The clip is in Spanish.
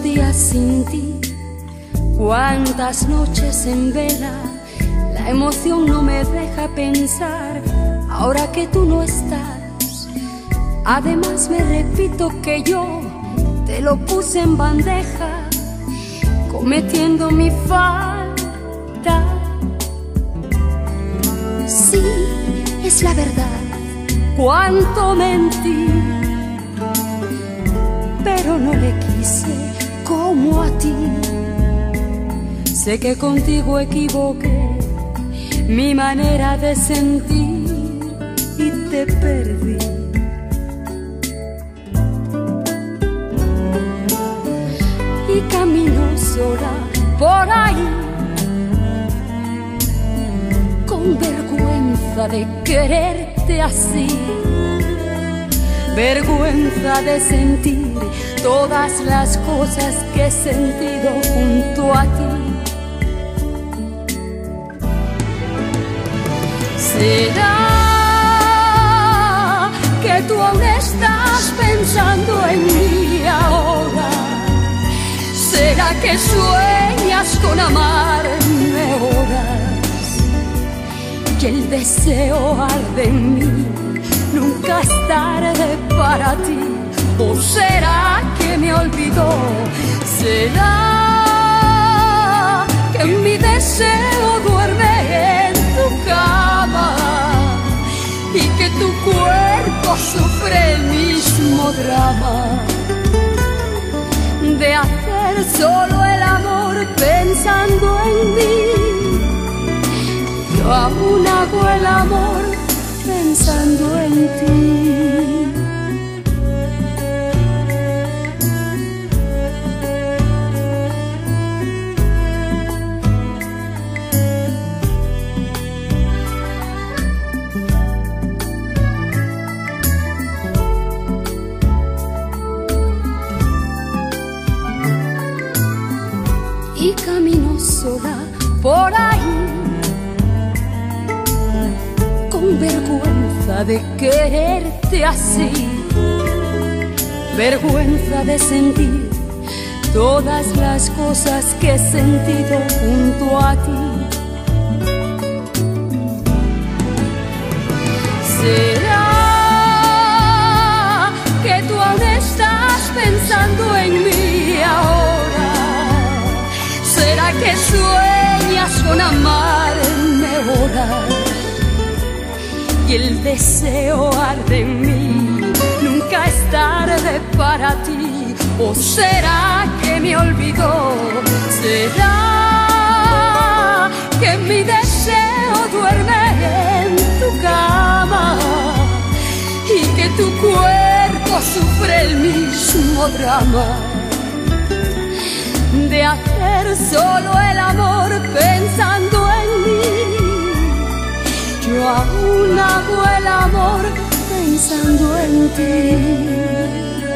días sin ti, cuántas noches en vela, la emoción no me deja pensar, ahora que tú no estás. Además me repito que yo te lo puse en bandeja, cometiendo mi falta. Sí, es la verdad, cuánto mentí Sé que contigo equivoqué mi manera de sentir y te perdí. Y camino sola por ahí, con vergüenza de quererte así vergüenza de sentir todas las cosas que he sentido junto a ti. ¿Será que tú aún estás pensando en mí ahora? ¿Será que sueñas con amarme horas? Y el deseo arde en mí nunca es para ti. ¿O será que me olvidó? ¿Será que tu cuerpo sufre el mismo drama de hacer solo el amor pensando en mí. Yo aún hago el amor pensando en ti. Por ahí con vergüenza de quererte así, vergüenza de sentir todas las cosas que he sentido junto a ti. El deseo arde en mí. Nunca es tarde para ti, o será que me olvidó? ¿Será que mi deseo duerme en tu cama y que tu cuerpo sufre el mismo drama? De hacer solo el amor pensando yo aún hago el amor pensando en ti.